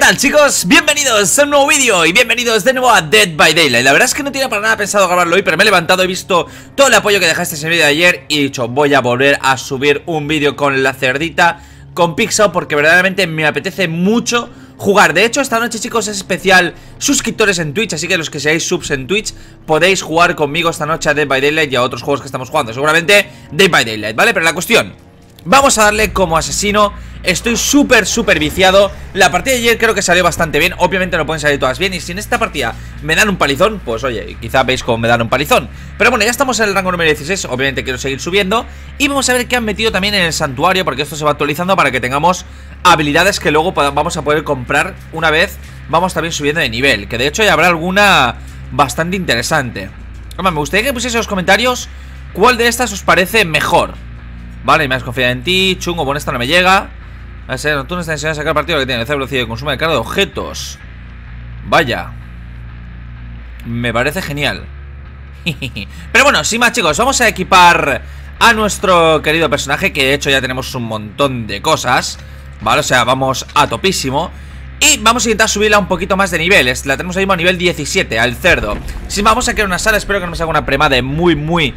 tal chicos? Bienvenidos a un nuevo vídeo y bienvenidos de nuevo a Dead by Daylight La verdad es que no tenía para nada pensado grabarlo hoy Pero me he levantado, he visto todo el apoyo que dejaste en el vídeo de ayer Y he dicho, voy a volver a subir un vídeo con la cerdita Con Pixel porque verdaderamente me apetece mucho jugar De hecho esta noche chicos es especial suscriptores en Twitch Así que los que seáis subs en Twitch podéis jugar conmigo esta noche a Dead by Daylight Y a otros juegos que estamos jugando Seguramente Dead by Daylight, ¿vale? Pero la cuestión Vamos a darle como asesino Estoy súper, súper viciado. La partida de ayer creo que salió bastante bien. Obviamente no pueden salir todas bien. Y si en esta partida me dan un palizón Pues oye, quizá veis cómo me dan un palizón. Pero bueno, ya estamos en el rango número 16 Obviamente quiero seguir subiendo. Y vamos a ver qué han metido también en el santuario Porque esto se va actualizando para que tengamos habilidades Que luego vamos a poder comprar Una vez vamos también subiendo de nivel. Que de hecho ya habrá alguna bastante interesante. Hombre, me gustaría que pusieseis en los comentarios ¿Cuál de estas os parece mejor? Vale, me has confiado en ti. Chungo, bueno, esta no me llega. A ser, tú no estás enseñando a sacar partido que tiene esa velocidad de consumo de carga de objetos. Vaya. Me parece genial. Pero bueno, sin más chicos, vamos a equipar a nuestro querido personaje, que de hecho ya tenemos un montón de cosas. Vale, o sea, vamos a topísimo. Y vamos a intentar subirla un poquito más de niveles La tenemos ahí mismo a nivel 17, al cerdo Si vamos a crear una sala, espero que no me salga una premade de muy, muy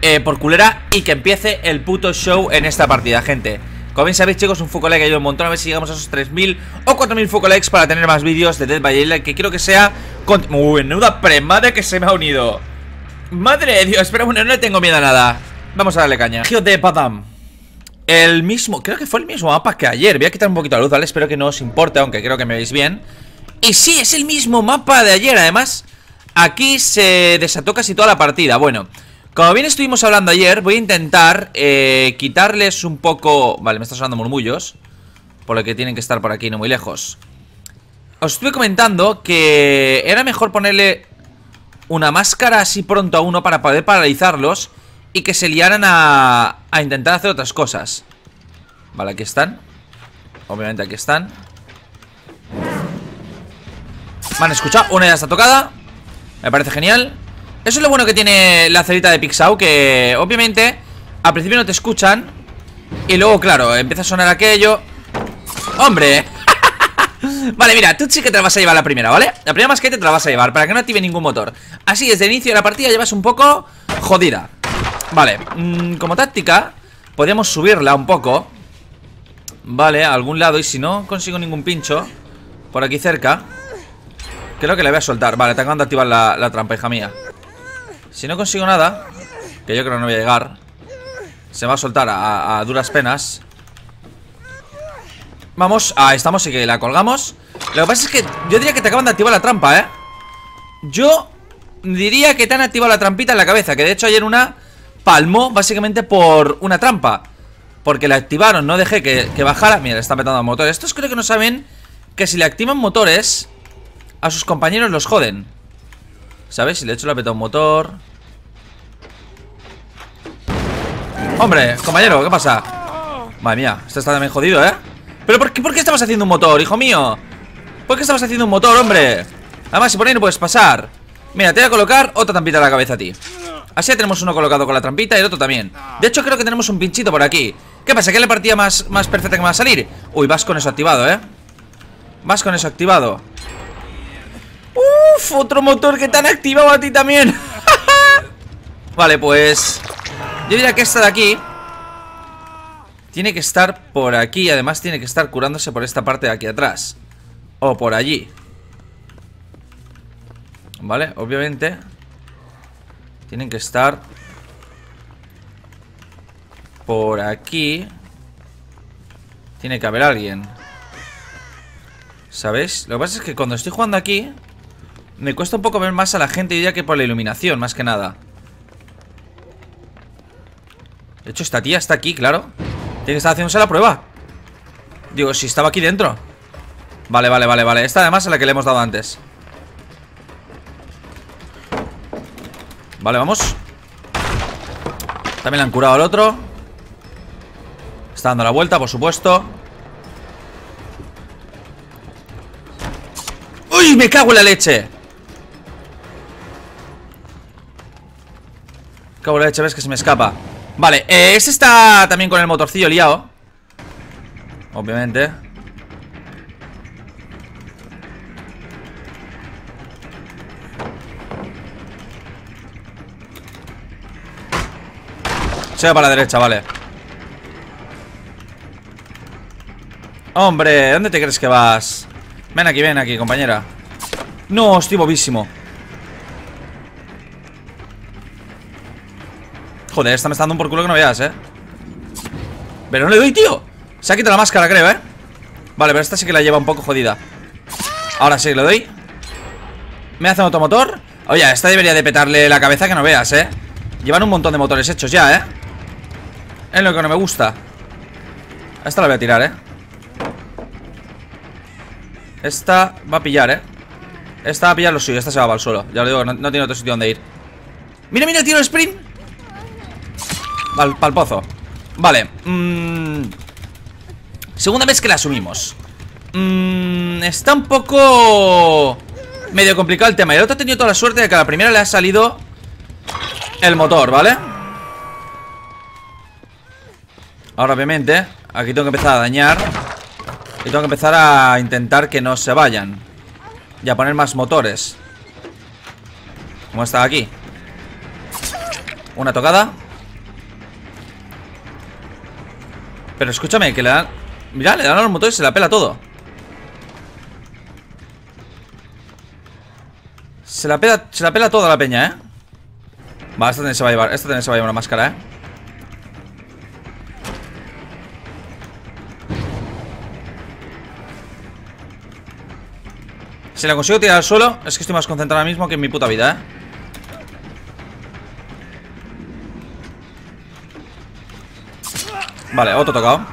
eh, por culera y que empiece el puto show en esta partida, gente. Como bien sabéis, chicos, un Fuco Like ha ido un montón. A ver si llegamos a esos 3.000 o 4.000 Fuco Likes para tener más vídeos de Dead by Daylight. Que quiero que sea. Con... Uy, menuda premade que se me ha unido. Madre de Dios, pero bueno, no le tengo miedo a nada. Vamos a darle caña. De Padam. El mismo, creo que fue el mismo mapa que ayer. Voy a quitar un poquito la luz, ¿vale? Espero que no os importe, aunque creo que me veis bien. Y sí, es el mismo mapa de ayer. Además, aquí se desató casi toda la partida. Bueno. Como bien estuvimos hablando ayer, voy a intentar eh, quitarles un poco... Vale, me está sonando murmullos Por lo que tienen que estar por aquí, no muy lejos. Os estuve comentando que era mejor ponerle una máscara así pronto a uno para poder paralizarlos Y que se liaran a, a intentar hacer otras cosas. Vale, aquí están. Obviamente aquí están. Vale, escucha, una ya está tocada. Me parece genial eso es lo bueno que tiene la cerita de Pixau Que obviamente al principio no te escuchan Y luego, claro, empieza a sonar aquello. ¡Hombre! vale, mira, tú sí que te la vas a llevar la primera, ¿vale? La primera más que te la vas a llevar Para que no active ningún motor. Así, desde el inicio de la partida llevas un poco jodida. Vale, mm, como táctica Podríamos subirla un poco. Vale, a algún lado Y si no consigo ningún pincho Por aquí cerca. Creo que le voy a soltar. Vale, tengo que activar la, la trampa, hija mía si no consigo nada Que yo creo que no voy a llegar Se va a soltar a, duras penas. Vamos, ahí estamos y que la colgamos. Lo que pasa es que yo diría que te acaban de activar la trampa, ¿eh? Yo diría que te han activado la trampita en la cabeza Que de hecho ayer una palmó básicamente por una trampa Porque la activaron, no dejé que, bajara. Mira, le está petando el motor. Estos creo que no saben que si le activan motores A sus compañeros los joden ¿Sabes? Si le hecho la peta un motor ¡Hombre! Compañero, ¿qué pasa? Madre mía, este está también jodido, ¿eh? ¿Pero por qué, por qué estabas haciendo un motor, hijo mío? ¿Por qué estabas haciendo un motor, hombre? Además, si por ahí no puedes pasar Mira, te voy a colocar otra trampita en la cabeza a ti Así ya tenemos uno colocado con la trampita y el otro también De hecho, creo que tenemos un pinchito por aquí ¿Qué pasa? ¿Qué es la partida más, más perfecta que me va a salir? Uy, vas con eso activado, ¿eh? Vas con eso activado Uf, otro motor que te han activado a ti también. Vale, pues Yo diría que esta de aquí Tiene que estar por aquí Además tiene que estar curándose por esta parte de aquí atrás. O por allí. Vale, obviamente Tienen que estar Por aquí. Tiene que haber alguien. ¿Sabéis? Lo que pasa es que cuando estoy jugando aquí me cuesta un poco ver más a la gente ya que por la iluminación, más que nada. De hecho, esta tía está aquí, claro. Tiene que estar haciéndose la prueba. Digo, si estaba aquí dentro. Vale, vale, vale, vale. Esta además es la que le hemos dado antes. Vale, vamos. También le han curado al otro. Está dando la vuelta, por supuesto. ¡Uy! ¡Me cago en la leche! Cabo la chaval, es que se me escapa. Vale, eh, ese está también con el motorcillo liado. Obviamente. Se va para la derecha, vale. Hombre, ¿dónde te crees que vas? Ven aquí, ven aquí, compañera. No, estoy bobísimo. Joder, esta me está dando un por culo que no veas, ¿eh? Pero no le doy, tío Se ha quitado la máscara, creo, ¿eh? Vale, pero esta sí que la lleva un poco jodida Ahora sí, le doy Me hace un automotor Oye, esta debería de petarle la cabeza que no veas, ¿eh? Llevan un montón de motores hechos ya, ¿eh? Es lo que no me gusta Esta la voy a tirar, ¿eh? Esta va a pillar, ¿eh? Esta va a pillar lo suyo, esta se va al suelo Ya lo digo, no, tiene otro sitio donde ir Mira, mira, tiro el sprint Para el pozo. Vale mmm... Segunda vez que la asumimos. Mmm... Está un poco... Medio complicado el tema. Y el otro ha tenido toda la suerte de que a la primera le ha salido El motor, ¿vale? Ahora obviamente Aquí tengo que empezar a dañar y tengo que empezar a intentar que no se vayan Y a poner más motores. Como está aquí. Una tocada Pero escúchame, que le dan Mira, le dan a los motores y se la pela todo Se la pela, se la pela toda la peña, ¿eh? Vale, esta también se va a llevar Esta también se va a llevar una máscara, ¿eh? Si la consigo tirar al suelo Es que estoy más concentrado ahora mismo que en mi puta vida, ¿eh? Vale, otro tocado.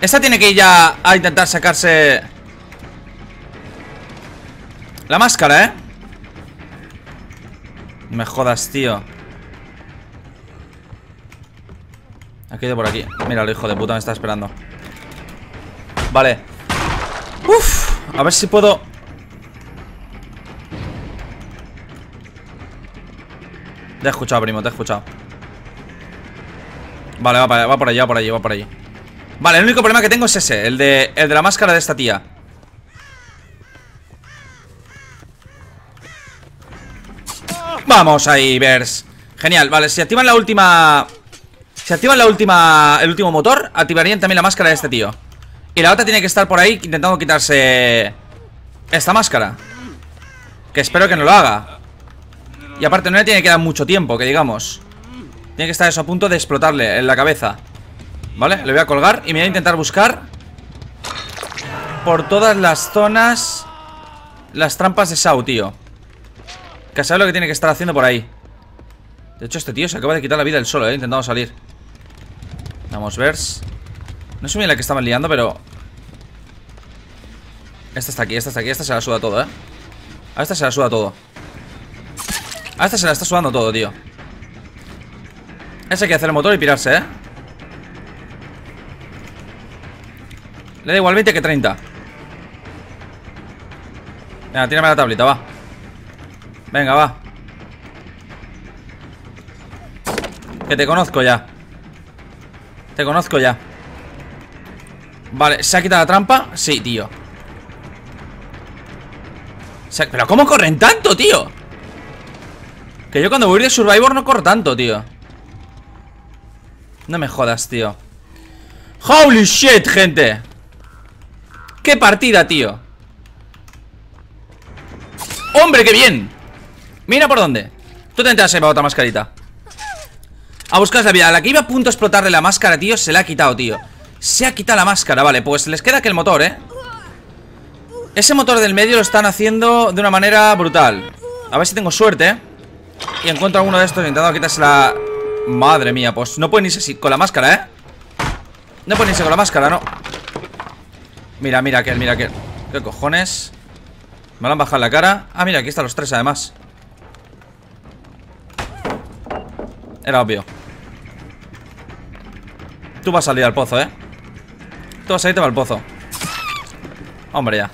Esta tiene que ir ya a intentar sacarse La máscara, ¿eh? Me jodas, tío. Aquí de por aquí. Mira, el hijo de puta me está esperando. Vale. Uf, a ver si puedo Te he escuchado, primo, te he escuchado Vale, va, va por allí, va por allí, va por allí. Vale, el único problema que tengo es ese El de, el de la máscara de esta tía. Vamos ahí, Vers Genial, vale, si activan la última Si activan la última El último motor, activarían también la máscara de este tío. Y la otra tiene que estar por ahí Intentando quitarse Esta máscara. Que espero que no lo haga. Y aparte no le tiene que dar mucho tiempo, que digamos Tiene que estar eso a punto de explotarle en la cabeza. ¿Vale? Le voy a colgar y me voy a intentar buscar Por todas las zonas Las trampas de Sau, tío. Que sabe lo que tiene que estar haciendo por ahí. De hecho este tío se acaba de quitar la vida él solo, eh. Intentando salir. Vamos, vers No sé bien la que estaban liando, pero Esta está aquí, esta está aquí Esta se la suda todo, eh. A esta se la suda todo. A esta se la está sudando todo, tío Ese hay que hacer el motor y pirarse, ¿eh? Le da igual 20 que 30 Venga, tírame la tablita, va. Venga, va. Que te conozco ya. Te conozco ya. Vale, ¿se ha quitado la trampa? Sí, tío. ¿Pero cómo corren tanto, tío? Que yo cuando voy de Survivor no corro tanto, tío No me jodas, tío Holy shit, gente ¡Qué partida, tío! ¡Hombre, qué bien! Mira por dónde Tú te entras para otra mascarita A buscar la vida La que iba a punto de explotarle la máscara, tío Se la ha quitado, tío Se ha quitado la máscara, vale Pues les queda aquel motor, ¿eh? Ese motor del medio lo están haciendo de una manera brutal A ver si tengo suerte, ¿eh? Y encuentro alguno de estos intentando quitarse la... Madre mía, pues no pueden irse así con la máscara, ¿eh? No pueden irse con la máscara, ¿no? Mira, mira aquel, mira aquel ¿Qué cojones? Me lo han bajado la cara Ah, mira, aquí están los tres además Era obvio Tú vas a salir al pozo, ¿eh? Tú vas a irte para el pozo Hombre, ya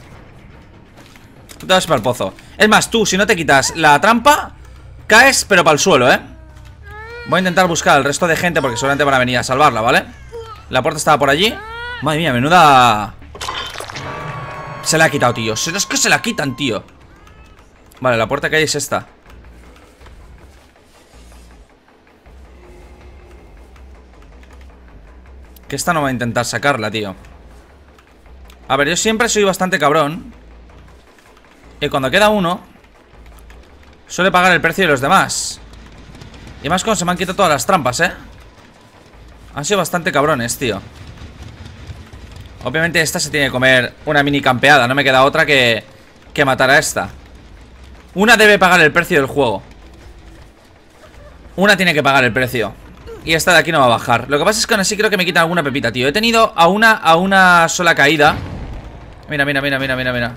Tú te vas para el pozo Es más, tú, si no te quitas la trampa Caes, pero para el suelo, ¿eh? Voy a intentar buscar al resto de gente Porque seguramente van a venir a salvarla, ¿vale? La puerta estaba por allí. Madre mía, menuda... Se la ha quitado, tío. Es que se la quitan, tío. Vale, la puerta que hay es esta. Que esta no va a intentar sacarla, tío. A ver, yo siempre soy bastante cabrón. Y cuando queda uno Suele pagar el precio de los demás Y más cuando se me han quitado todas las trampas, ¿eh? Han sido bastante cabrones, tío. Obviamente esta se tiene que comer una mini campeada No me queda otra que, que matar a esta. Una debe pagar el precio del juego. Una tiene que pagar el precio. Y esta de aquí no va a bajar. Lo que pasa es que aún así creo que me quitan alguna pepita, tío. He tenido a una, a una sola caída. Mira, mira, mira, mira, mira, mira.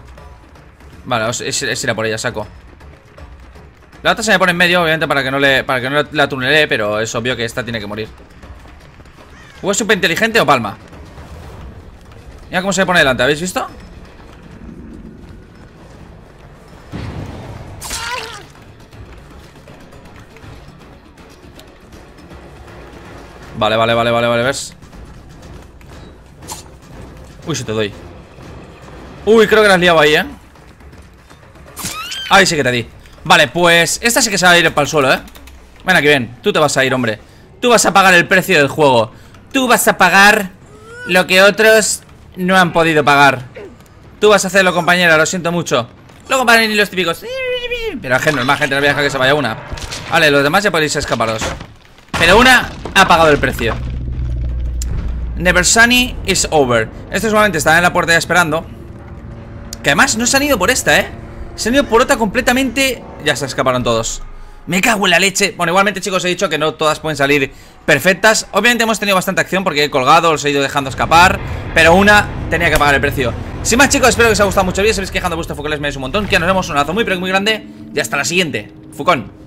Vale, es, es ir a por ella, saco La otra se me pone en medio, obviamente, para que no le Para que no la tunele, pero es obvio que esta tiene que morir ¿O es súper inteligente o palma? Mira cómo se pone delante, ¿habéis visto? Vale, vale, vale, vale, vale, ¿ves? Uy, si te doy Uy, creo que la has liado ahí, ¿eh? Ahí sí que te di Vale, pues esta sí que se va a ir para el suelo, ¿eh? Ven aquí, ven, tú te vas a ir, hombre. Tú vas a pagar el precio del juego. Tú vas a pagar lo que otros no han podido pagar. Tú vas a hacerlo, compañera, lo siento mucho. Luego van a venir los típicos Pero gente, normal, gente, no voy a dejar que se vaya una. Vale, los demás ya podéis escaparos Pero una ha pagado el precio. Never Sunny is over. Estos solamente están en la puerta ya esperando. Que además no se han ido por esta, ¿eh? Se han ido por otra completamente Ya se escaparon todos. Me cago en la leche. Bueno, igualmente chicos he dicho que no todas pueden salir perfectas. Obviamente hemos tenido bastante acción porque he colgado Los he ido dejando escapar Pero una tenía que pagar el precio. Sin más chicos, espero que os haya gustado mucho el vídeo. Si veis que dejando vuestro foco les me un montón. Que nos vemos un abrazo muy pero muy grande. Y hasta la siguiente. Fucón